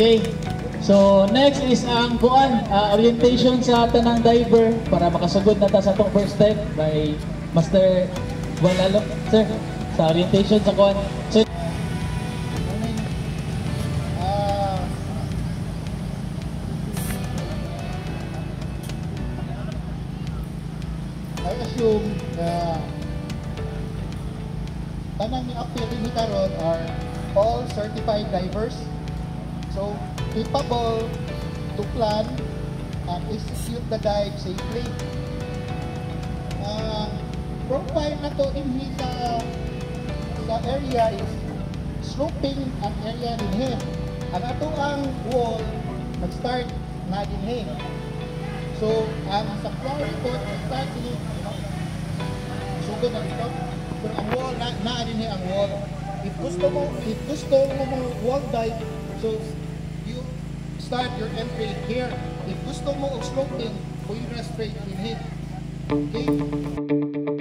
Okay. So, next is ang kuan, ah, orientation sa tanang diver para makasugod na ta sa atong first step by Master Walalo, sir, sa orientation sa kuan. So, I assume na tanang ni appeal ni karon are all certified divers. So, capable to plan and execute the dive safely. Ah, profile na to in sa sa area is sloping ang area din here. Ang ato ang wall nag-start na din here. So, ang sa floor report start din sugod na dito. Pero ang wall na, na din here ang wall. If gusto mo, if gusto mo mo wall dive, so you start your entry here. If gusto mo og sloping, na straight in here. Okay?